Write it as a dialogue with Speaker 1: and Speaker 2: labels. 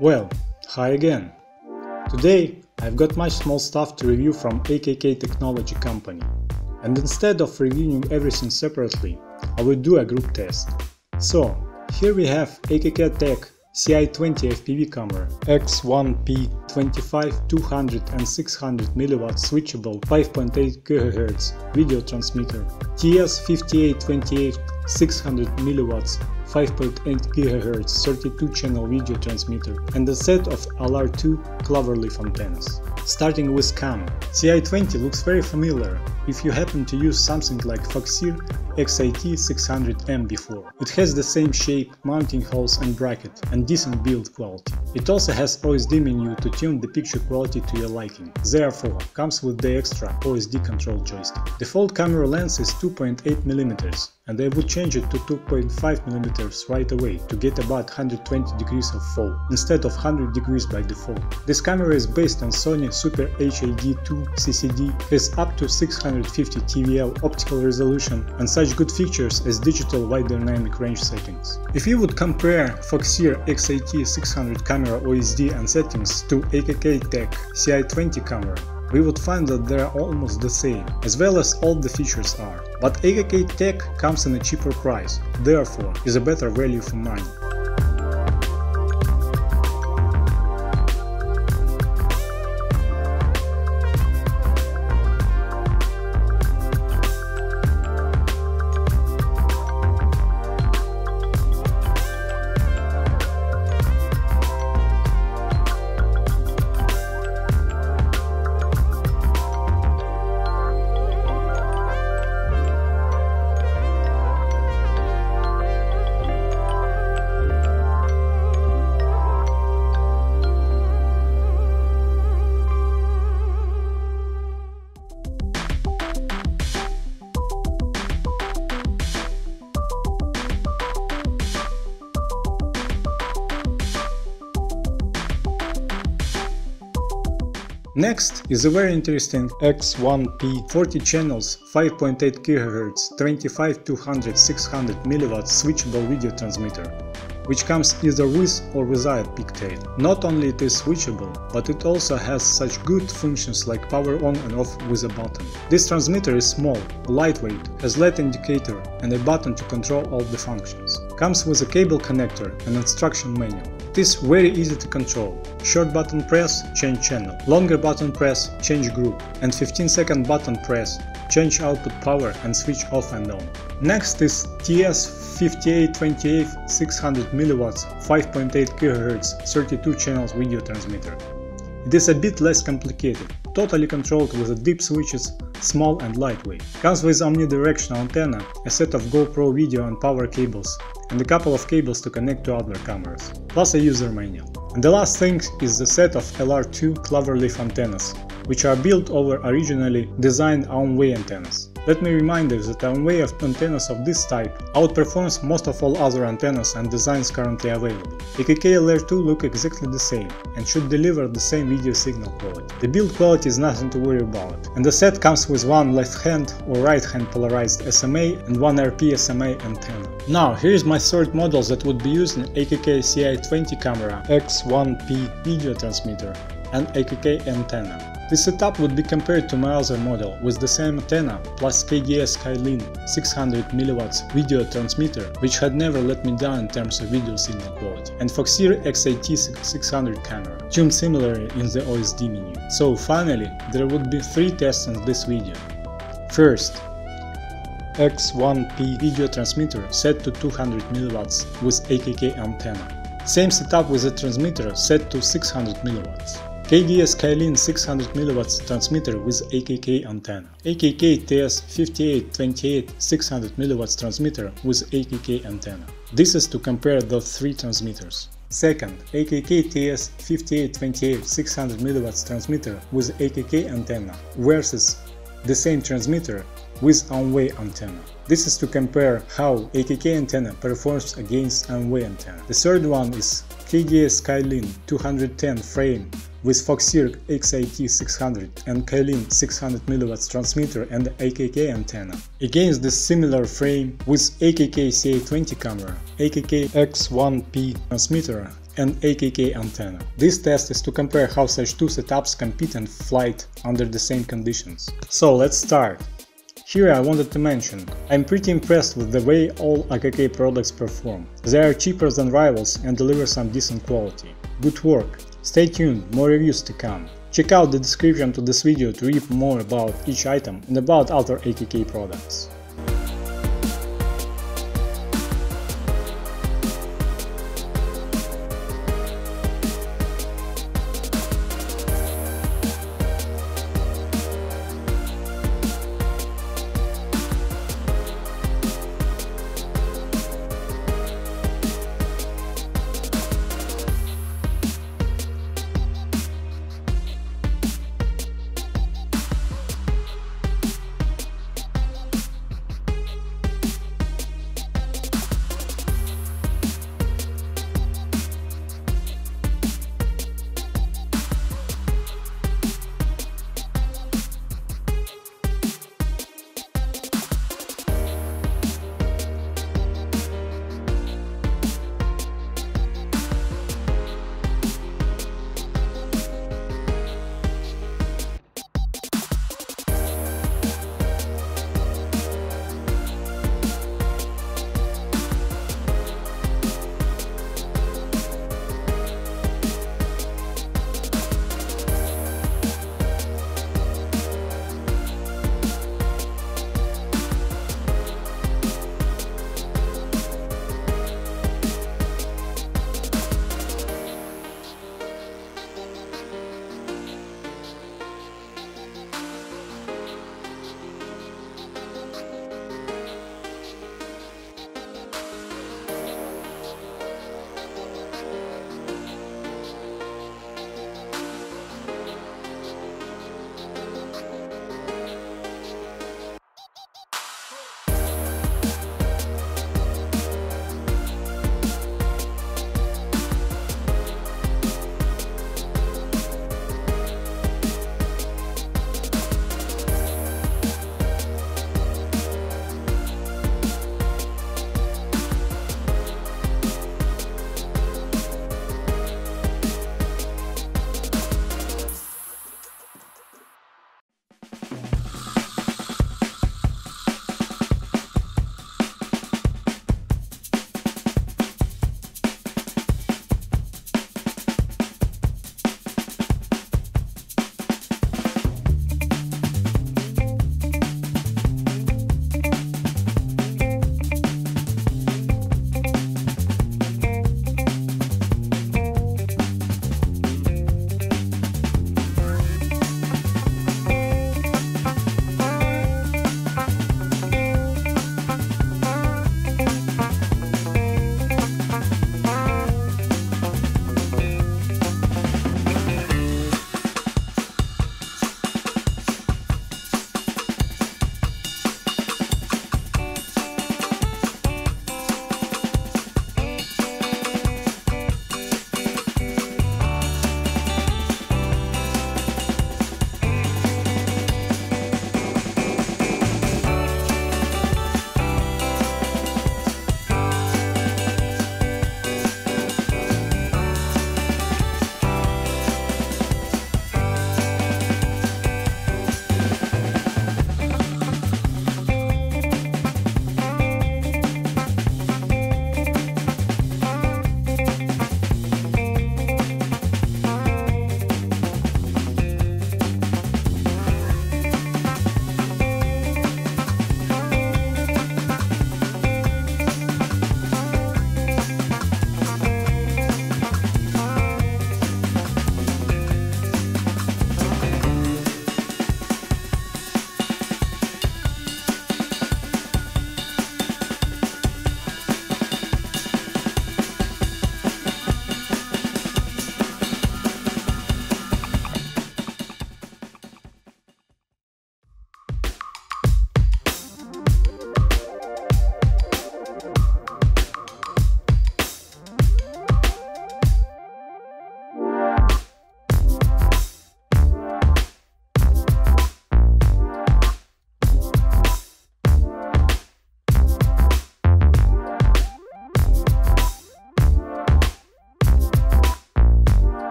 Speaker 1: Well, hi again. Today I've got much small stuff to review from AKK Technology Company. And instead of reviewing everything separately, I will do a group test. So, here we have AKK Tech CA20 FPV camera, X1P 25, 200 and 600 mW switchable 5.8 GHz video transmitter, TS5828 600 mW 5.8 GHz 32 channel video transmitter and a set of LR2 cloverleaf antennas. Starting with cam, CA20 looks very familiar if you happen to use something like Foxeer XAT600M before. It has the same shape, mounting holes and bracket, and decent build quality. It also has OSD menu to tune the picture quality to your liking, therefore comes with the extra OSD control joystick. Default camera lens is 2.8mm and I would change it to 2.5mm right away to get about 120 degrees of fall, instead of 100 degrees by default. This camera is based on Sony Super HAD2 CCD, has up to 650 TVL optical resolution and such good features as digital wide dynamic range settings. If you would compare Foxeer XAT600 camera OSD and settings to AKK Tech CA20 camera, we would find that they are almost the same, as well as all the features are. But AKK Tech comes in a cheaper price, therefore is a better value for money. Next is a very interesting X1P 40 channels 5.8 GHz 25 200 600 mW switchable video transmitter which comes either with or without pigtail. Not only it is switchable, but it also has such good functions like power on and off with a button. This transmitter is small, lightweight, has LED indicator and a button to control all the functions. Comes with a cable connector and instruction manual. It is very easy to control. Short button press, change channel. Longer button press, change group. And 15 second button press, change output power and switch off and on. Next is TS5828 600 mW 5.8 GHz 32 channels video transmitter. It is a bit less complicated, totally controlled with DIP switches, small and lightweight. Comes with omnidirectional antenna, a set of GoPro video and power cables, and a couple of cables to connect to other cameras, plus a user manual. And the last thing is the set of LR2 cloverleaf antennas, which are built over originally designed Aomway antennas. Let me remind you that Aomway antennas of this type outperforms most of all other antennas and designs currently available. AKK LR2 look exactly the same and should deliver the same video signal quality. The build quality is nothing to worry about, and the set comes with one left hand or right hand polarized SMA and one RP SMA antenna. Now, here is my third model that would be used in AKK CA20 camera X1P video transmitter and AKK antenna. This setup would be compared to my other model with the same antenna plus KDS Kylin 600mW video transmitter which had never let me down in terms of video signal quality and Foxeer XAT 600 camera, tuned similarly in the OSD menu. So finally, there would be three tests in this video. First, X1P video transmitter set to 200mW with AKK antenna. Same setup with the transmitter set to 600mW. KDS Kylin 600mW transmitter with AKK antenna. AKK TS5828 600mW transmitter with AKK antenna. This is to compare the three transmitters. Second, AKK TS5828 600mW transmitter with AKK antenna versus the same transmitter with Aomway antenna. This is to compare how AKK antenna performs against Aomway antenna. The third one is KDS Kylin 210 frame with Foxeer XAT600 and Kylin 600mW transmitter and AKK antenna, against the similar frame with AKK CA20 camera, AKK X1P transmitter and AKK antenna. This test is to compare how such two setups compete and flight under the same conditions. So let's start. Here I wanted to mention, I'm pretty impressed with the way all AKK products perform. They are cheaper than rivals and deliver some decent quality. Good work! Stay tuned, more reviews to come. Check out the description to this video to read more about each item and about other AKK products.